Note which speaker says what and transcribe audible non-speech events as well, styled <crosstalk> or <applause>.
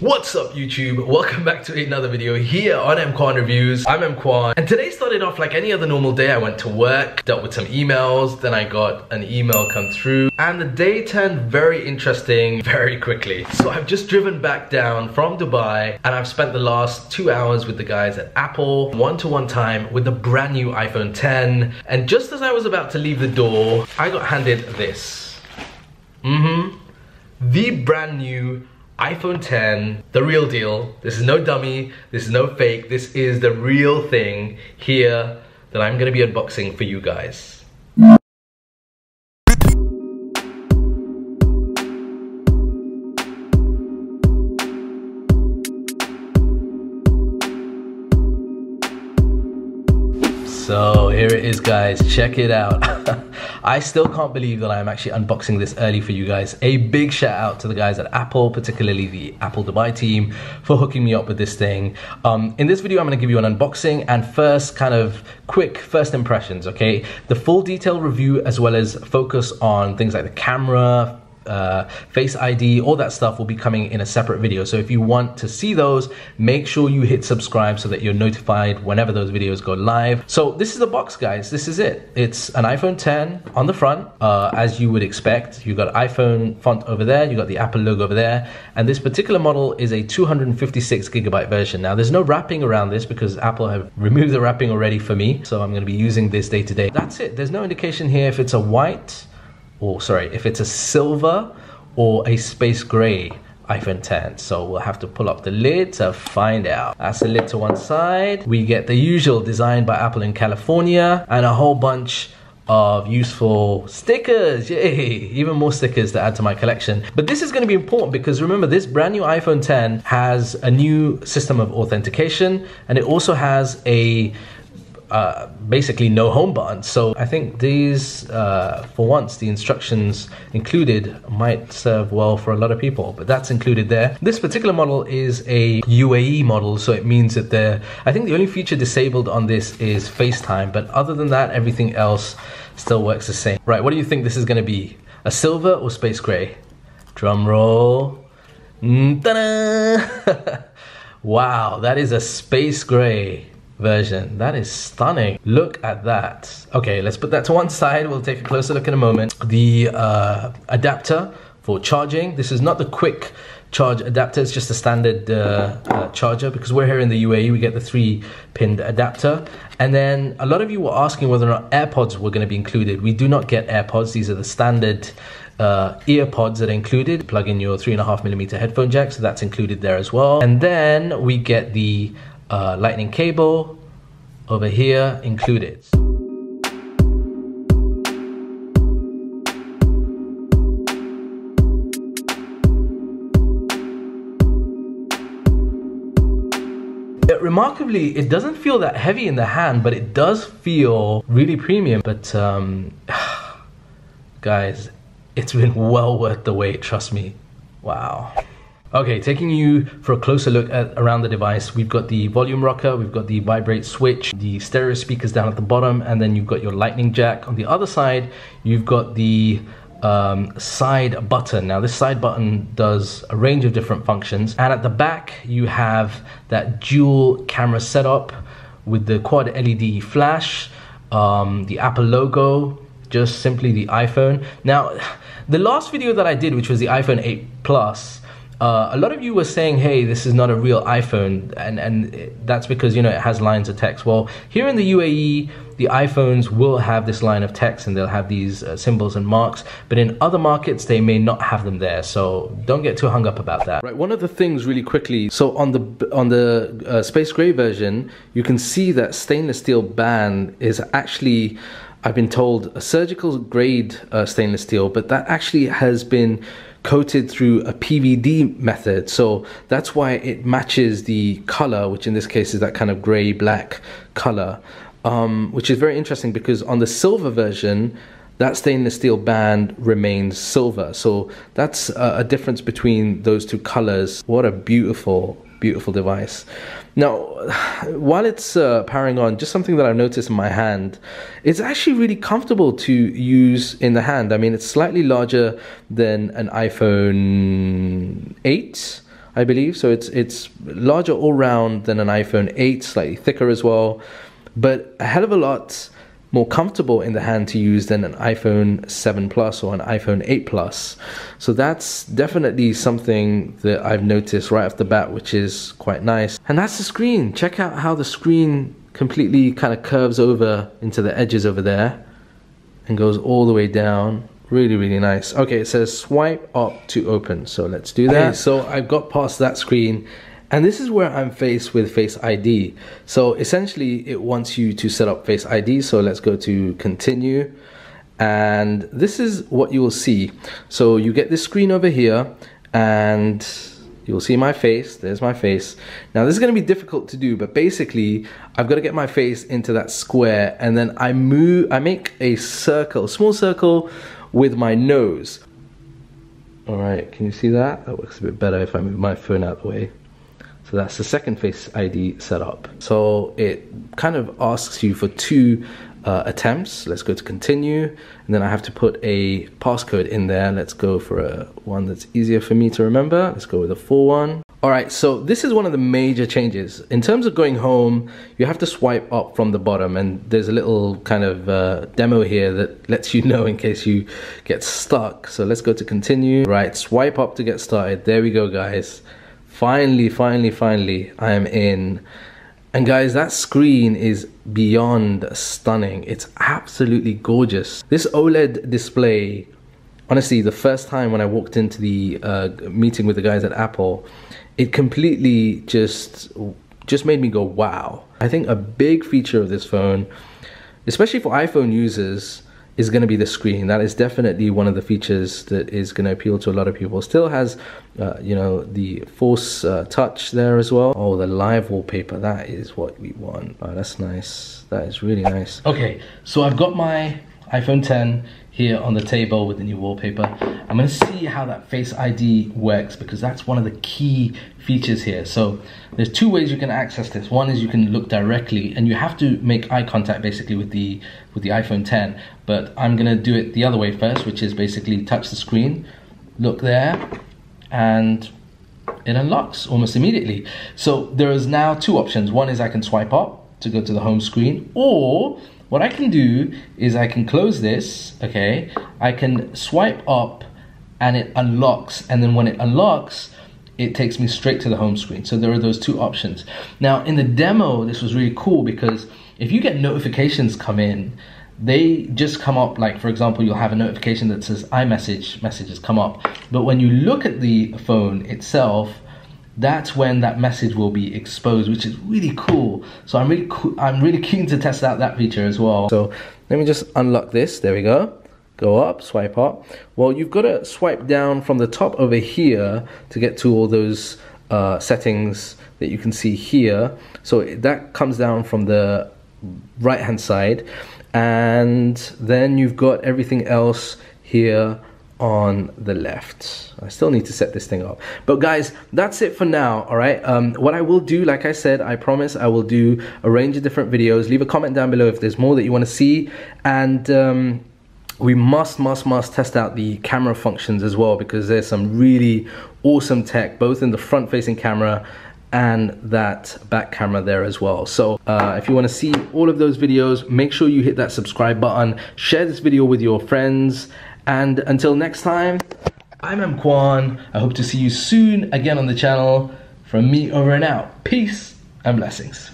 Speaker 1: What's up YouTube? Welcome back to another video here on EMKWAN Reviews. I'm EMKWAN and today started off like any other normal day. I went to work, dealt with some emails, then I got an email come through and the day turned very interesting very quickly. So I've just driven back down from Dubai and I've spent the last two hours with the guys at Apple, one-to-one -one time with the brand new iPhone 10 and just as I was about to leave the door, I got handed this. Mm-hmm. The brand new iPhone 10, the real deal. This is no dummy, this is no fake, this is the real thing here that I'm gonna be unboxing for you guys. So here it is guys, check it out. <laughs> I still can't believe that I'm actually unboxing this early for you guys. A big shout out to the guys at Apple, particularly the Apple Dubai team for hooking me up with this thing. Um, in this video, I'm gonna give you an unboxing and first kind of quick first impressions, okay? The full detailed review as well as focus on things like the camera, uh, Face ID, all that stuff will be coming in a separate video. So if you want to see those, make sure you hit subscribe so that you're notified whenever those videos go live. So this is the box, guys. This is it. It's an iPhone 10 on the front, uh, as you would expect. You've got iPhone font over there, you've got the Apple logo over there, and this particular model is a 256 gigabyte version. Now there's no wrapping around this because Apple have removed the wrapping already for me, so I'm going to be using this day to day. That's it. There's no indication here if it's a white or sorry, if it's a silver or a space gray iPhone 10. So we'll have to pull up the lid to find out. That's the lid to one side. We get the usual design by Apple in California and a whole bunch of useful stickers. Yay! <laughs> Even more stickers to add to my collection. But this is going to be important because remember this brand new iPhone 10 has a new system of authentication and it also has a uh, basically no home button. So I think these, uh, for once, the instructions included might serve well for a lot of people, but that's included there. This particular model is a UAE model, so it means that the, I think the only feature disabled on this is FaceTime, but other than that, everything else still works the same. Right, what do you think this is gonna be? A silver or space gray? Drum roll. Mm, <laughs> wow, that is a space gray version. That is stunning. Look at that. Okay, let's put that to one side. We'll take a closer look in a moment. The uh, adapter for charging. This is not the quick charge adapter. It's just a standard uh, uh, charger because we're here in the UAE. We get the three pinned adapter. And then a lot of you were asking whether or not AirPods were going to be included. We do not get AirPods. These are the standard uh, EarPods that are included. Plug in your three and a half millimeter headphone jack, so that's included there as well. And then we get the uh, lightning cable over here included. It, remarkably, it doesn't feel that heavy in the hand, but it does feel really premium. But um, <sighs> guys, it's been <laughs> well worth the wait, trust me. Wow. Okay, taking you for a closer look at around the device, we've got the volume rocker, we've got the vibrate switch, the stereo speakers down at the bottom, and then you've got your lightning jack. On the other side, you've got the um, side button. Now this side button does a range of different functions, and at the back you have that dual camera setup with the quad LED flash, um, the Apple logo, just simply the iPhone. Now, <sighs> the last video that I did, which was the iPhone 8 Plus, uh, a lot of you were saying, hey, this is not a real iPhone, and, and that's because, you know, it has lines of text. Well, here in the UAE, the iPhones will have this line of text and they'll have these uh, symbols and marks, but in other markets, they may not have them there. So don't get too hung up about that. Right, one of the things really quickly, so on the, on the uh, Space Gray version, you can see that stainless steel band is actually I've been told a surgical grade uh, stainless steel, but that actually has been coated through a PVD method. So that's why it matches the color, which in this case is that kind of gray black color, um, which is very interesting because on the silver version, that stainless steel band remains silver. So that's a, a difference between those two colors. What a beautiful, beautiful device. Now, while it's uh, powering on, just something that I've noticed in my hand, it's actually really comfortable to use in the hand. I mean, it's slightly larger than an iPhone 8. I believe. So it's it's larger all round than an iPhone 8, slightly thicker as well, but a hell of a lot more comfortable in the hand to use than an iPhone 7 Plus or an iPhone 8 Plus. So that's definitely something that I've noticed right off the bat, which is quite nice. And that's the screen. Check out how the screen completely kind of curves over into the edges over there and goes all the way down. Really, really nice. Okay, it says swipe up to open. So let's do that. Okay, so I've got past that screen and this is where I'm faced with Face ID. So essentially it wants you to set up Face ID. So let's go to continue. And this is what you will see. So you get this screen over here and you'll see my face. There's my face. Now this is gonna be difficult to do, but basically I've gotta get my face into that square and then I move, I make a circle, small circle with my nose. All right, can you see that? That works a bit better if I move my phone out of the way. So that's the second Face ID setup. So it kind of asks you for two uh, attempts. Let's go to continue. And then I have to put a passcode in there. Let's go for a one that's easier for me to remember. Let's go with a full one. All right, so this is one of the major changes. In terms of going home, you have to swipe up from the bottom and there's a little kind of uh, demo here that lets you know in case you get stuck. So let's go to continue. Right, swipe up to get started. There we go, guys finally, finally, finally, I am in. And guys, that screen is beyond stunning. It's absolutely gorgeous. This OLED display, honestly, the first time when I walked into the uh, meeting with the guys at Apple, it completely just just made me go wow. I think a big feature of this phone, especially for iPhone users, is going to be the screen. That is definitely one of the features that is going to appeal to a lot of people. Still has, uh, you know, the Force uh, Touch there as well. Oh, the live wallpaper. That is what we want. Oh, that's nice. That is really nice. Okay, so I've got my iPhone 10 here on the table with the new wallpaper. I'm gonna see how that Face ID works because that's one of the key features here. So there's two ways you can access this. One is you can look directly and you have to make eye contact basically with the with the iPhone 10, but I'm gonna do it the other way first, which is basically touch the screen, look there, and it unlocks almost immediately. So there is now two options. One is I can swipe up to go to the home screen, or what I can do is I can close this, okay? I can swipe up and it unlocks. And then when it unlocks, it takes me straight to the home screen. So there are those two options. Now in the demo, this was really cool because if you get notifications come in, they just come up like for example you'll have a notification that says iMessage messages come up but when you look at the phone itself that's when that message will be exposed, which is really cool. So I'm really I'm really keen to test out that feature as well. So let me just unlock this. There we go. Go up, swipe up. Well, you've got to swipe down from the top over here to get to all those uh, settings that you can see here. So that comes down from the right hand side, and then you've got everything else here on the left. I still need to set this thing up. But guys, that's it for now, all right? Um, what I will do, like I said, I promise I will do a range of different videos. Leave a comment down below if there's more that you want to see. And um, we must, must, must test out the camera functions as well because there's some really awesome tech, both in the front-facing camera and that back camera there as well. So uh, if you want to see all of those videos, make sure you hit that subscribe button, share this video with your friends, and until next time, I'm EMKWAN. I hope to see you soon again on the channel. From me over and out. Peace and blessings.